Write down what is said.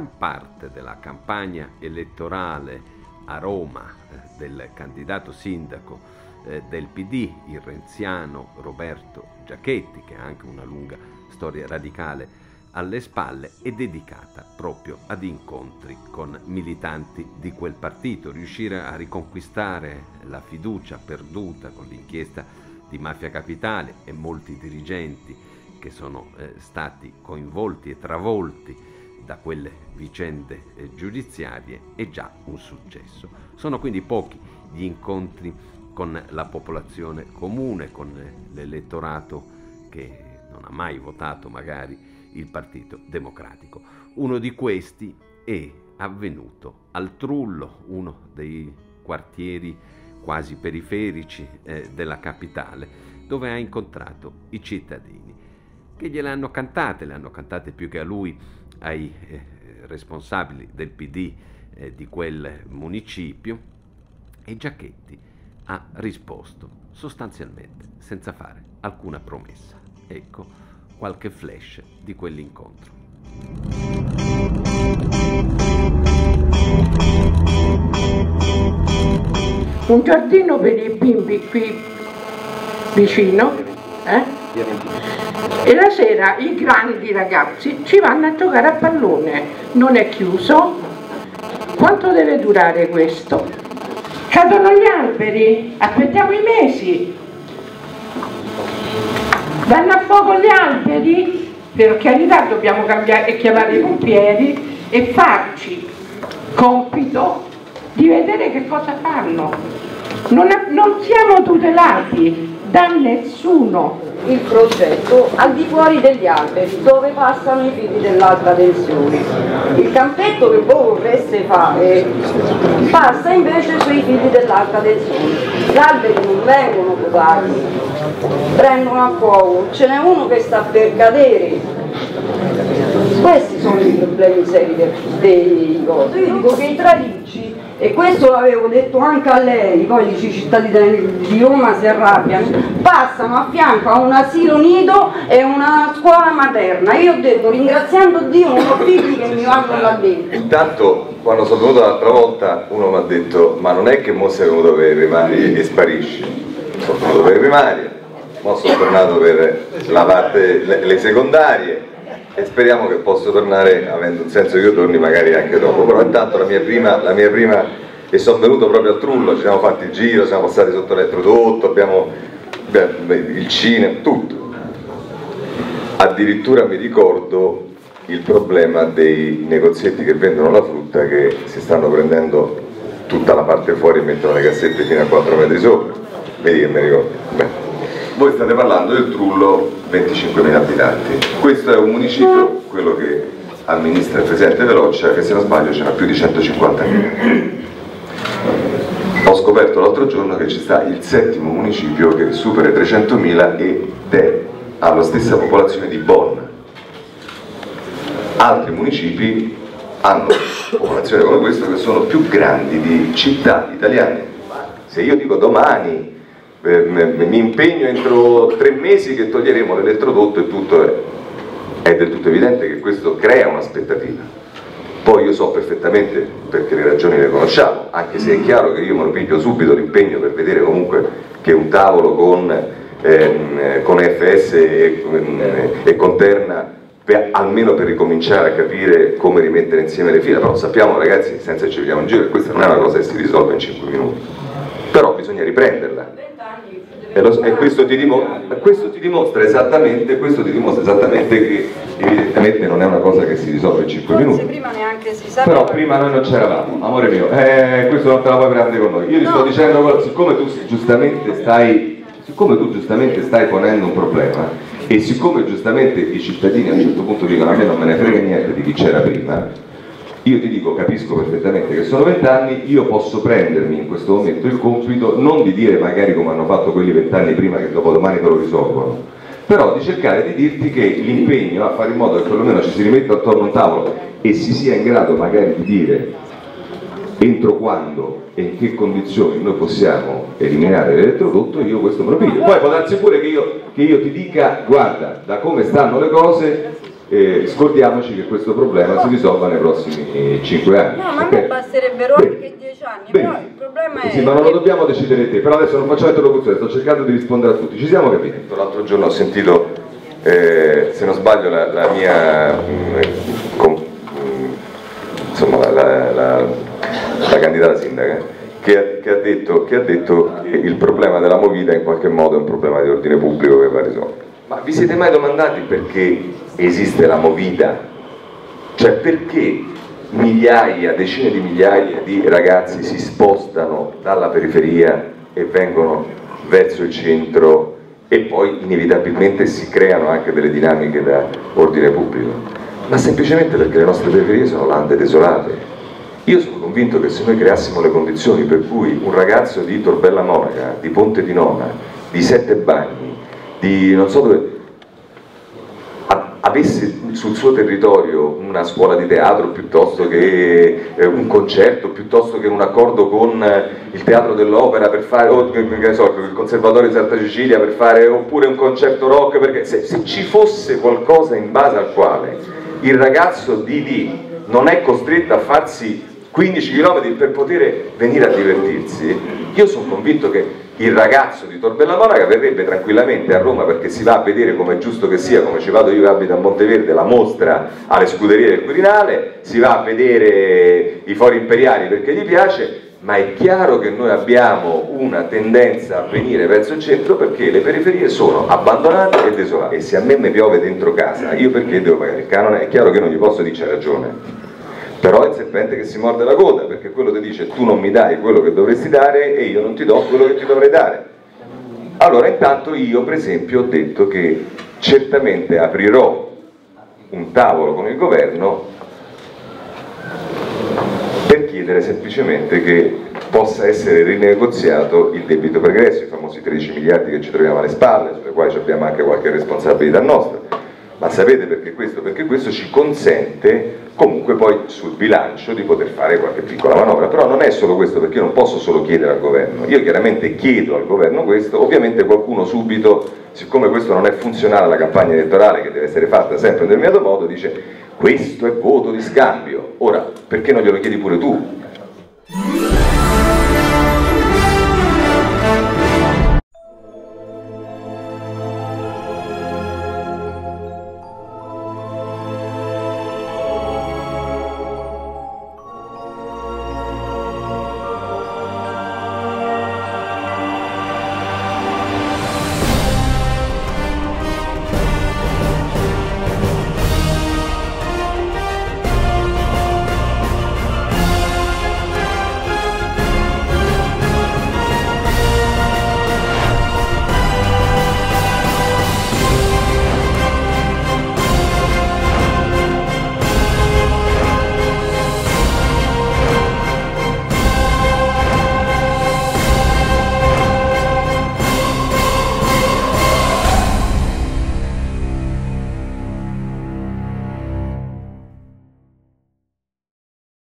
gran parte della campagna elettorale a Roma eh, del candidato sindaco eh, del PD, il renziano Roberto Giachetti, che ha anche una lunga storia radicale alle spalle, è dedicata proprio ad incontri con militanti di quel partito, riuscire a riconquistare la fiducia perduta con l'inchiesta di Mafia Capitale e molti dirigenti che sono eh, stati coinvolti e travolti da quelle vicende eh, giudiziarie è già un successo. Sono quindi pochi gli incontri con la popolazione comune, con l'elettorato che non ha mai votato magari il Partito Democratico. Uno di questi è avvenuto al Trullo, uno dei quartieri quasi periferici eh, della capitale, dove ha incontrato i cittadini, che gliele hanno cantate, le hanno cantate più che a lui, ai eh, responsabili del PD eh, di quel municipio, e Giacchetti ha risposto sostanzialmente senza fare alcuna promessa. Ecco qualche flash di quell'incontro. Un giardino per i bimbi qui vicino, eh? E la sera i grandi ragazzi ci vanno a giocare a pallone, non è chiuso. Quanto deve durare questo? Cadono gli alberi, aspettiamo i mesi. Vanno a fuoco gli alberi? Per carità dobbiamo cambiare e chiamare i pompieri e farci compito di vedere che cosa fanno. Non, non siamo tutelati da nessuno il progetto al di fuori degli alberi dove passano i fili dell'alta tensione. Il campetto che voi vorreste fare passa invece sui fili dell'alta tensione. Gli alberi non vengono potati, prendono a fuoco, ce n'è uno che sta per cadere. Questi sono i problemi seri dei cose. Io dico che i tralicci e questo l'avevo detto anche a lei, poi i cittadini di Roma si arrabbiano, passano a fianco a un asilo nido e una scuola materna. Io ho detto ringraziando Dio non ho figli che mi vanno là dentro. Intanto quando sono venuto l'altra volta uno mi ha detto ma non è che mo sei venuto per le primarie e sparisci, sono venuto per le primarie, mo sono tornato per la parte, le, le secondarie e speriamo che possa tornare avendo un senso che io torni magari anche dopo. Però intanto la mia prima, la mia prima e sono venuto proprio a Trullo ci siamo fatti il giro, siamo passati sotto l'elettrodotto abbiamo beh, il cinema, tutto. Addirittura mi ricordo il problema dei negozietti che vendono la frutta che si stanno prendendo tutta la parte fuori e mettono le cassette fino a 4 metri sopra. Vedi che mi ricordo? Beh voi state parlando del Trullo 25.000 abitanti. Questo è un municipio, quello che amministra il presidente Veloccia, che se non sbaglio ce n'ha più di 150.000. Ho scoperto l'altro giorno che ci sta il settimo municipio che supera i 300.000 ed è ha la stessa popolazione di Bonn. Altri municipi hanno popolazioni come questa che sono più grandi di città italiane. Se io dico domani mi impegno entro tre mesi che toglieremo l'elettrodotto e tutto è, è del tutto evidente che questo crea un'aspettativa. Poi io so perfettamente perché le ragioni le conosciamo anche se è chiaro che io me lo piglio subito l'impegno per vedere comunque che un tavolo con, ehm, con FS e, e con Terna per, almeno per ricominciare a capire come rimettere insieme le fila. Però sappiamo ragazzi senza ci vediamo in giro che questa non è una cosa che si risolve in 5 minuti. Però bisogna riprenderla e, lo, e questo, ti dimostra, questo, ti dimostra questo, ti dimostra esattamente, che evidentemente non è una cosa che si risolve in 5 minuti. Prima Però prima noi non c'eravamo, amore mio, eh, questo non te la puoi prendere con noi. Io ti no. sto dicendo, siccome tu giustamente stai, siccome tu giustamente stai ponendo un problema e siccome giustamente i cittadini a un certo punto dicono a me non me ne frega niente di chi c'era prima, io ti dico, capisco perfettamente che sono vent'anni, io posso prendermi in questo momento il compito non di dire magari come hanno fatto quelli vent'anni prima che dopo domani te lo risolvono, però di cercare di dirti che l'impegno a fare in modo che perlomeno ci si rimetta attorno a un tavolo e si sia in grado magari di dire entro quando e in che condizioni noi possiamo eliminare l'elettrodotto, io questo me lo piglio. Poi può darsi pure che io, che io ti dica, guarda, da come stanno le cose eh, scordiamoci che questo problema si risolva nei prossimi 5 anni. No, ma a me basterebbero anche 10 anni, Bene. però il problema è... Sì, ma non lo dobbiamo decidere te, però adesso non facciamo interlocuzione, sto cercando di rispondere a tutti, ci siamo capiti? L'altro giorno ho sentito, eh, se non sbaglio, la, la mia... Mh, mm, mh, mm, insomma, la, la, la, la candidata sindaca che, che, ha detto, che, ha detto, che il problema della movida in qualche modo è un problema di ordine pubblico che va risolto. Ma vi siete mai domandati perché esiste la movida? Cioè perché migliaia, decine di migliaia di ragazzi si spostano dalla periferia e vengono verso il centro e poi inevitabilmente si creano anche delle dinamiche da ordine pubblico? Ma semplicemente perché le nostre periferie sono lande desolate, io sono convinto che se noi creassimo le condizioni per cui un ragazzo di Torbella Monaca, di Ponte di Nona, di Sette Bagni, di non so dove, avesse sul suo territorio una scuola di teatro piuttosto che eh, un concerto, piuttosto che un accordo con il teatro dell'opera per fare, o so, il conservatorio di Santa Cecilia per fare, oppure un concerto rock, perché se, se ci fosse qualcosa in base al quale il ragazzo di lì non è costretto a farsi 15 km per poter venire a divertirsi, io sono convinto che il ragazzo di Torbella Monaca verrebbe tranquillamente a Roma perché si va a vedere come è giusto che sia, come ci vado io che abito a Monteverde, la mostra alle scuderie del Quirinale, si va a vedere i fori imperiali perché gli piace, ma è chiaro che noi abbiamo una tendenza a venire verso il centro perché le periferie sono abbandonate e desolate. E se a me mi piove dentro casa, io perché devo pagare il canone? È chiaro che non gli posso dire ragione però è il serpente che si morde la coda perché quello ti dice tu non mi dai quello che dovresti dare e io non ti do quello che ti dovrei dare. Allora intanto io per esempio ho detto che certamente aprirò un tavolo con il governo per chiedere semplicemente che possa essere rinegoziato il debito pregresso, i famosi 13 miliardi che ci troviamo alle spalle, sulle quali abbiamo anche qualche responsabilità nostra ma sapete perché questo? Perché questo ci consente comunque poi sul bilancio di poter fare qualche piccola manovra, però non è solo questo perché io non posso solo chiedere al governo, io chiaramente chiedo al governo questo, ovviamente qualcuno subito, siccome questo non è funzionale alla campagna elettorale che deve essere fatta sempre nel mio modo, dice questo è voto di scambio, ora perché non glielo chiedi pure tu?